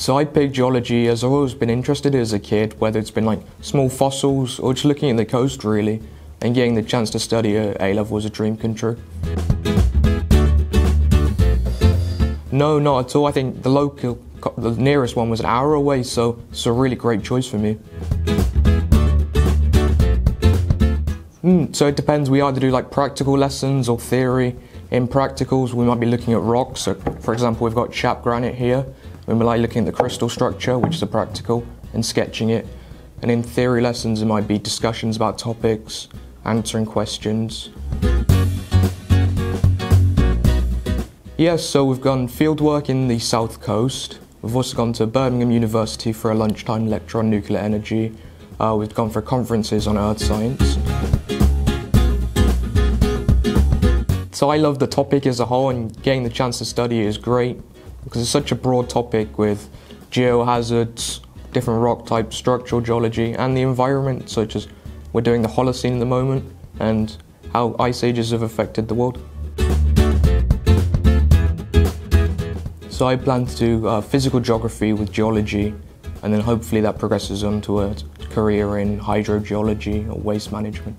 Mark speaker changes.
Speaker 1: So I picked geology as I've always been interested as a kid, whether it's been like small fossils or just looking at the coast really, and getting the chance to study at A level was a dream come true. No, not at all. I think the local, the nearest one was an hour away, so it's a really great choice for me. Mm, so it depends. We either do like practical lessons or theory. In practicals, we might be looking at rocks. So, for example, we've got Shap granite here, when we're like looking at the crystal structure, which is a practical, and sketching it. And in theory lessons, it might be discussions about topics, answering questions. Yes, so we've gone fieldwork in the south coast. We've also gone to Birmingham University for a lunchtime lecture on nuclear energy. Uh, we've gone for conferences on earth science. So I love the topic as a whole and getting the chance to study it is great because it's such a broad topic with geohazards, different rock types, structural geology, and the environment, such as we're doing the Holocene at the moment and how ice ages have affected the world. So I plan to do uh, physical geography with geology, and then hopefully that progresses on to a career in hydrogeology or waste management.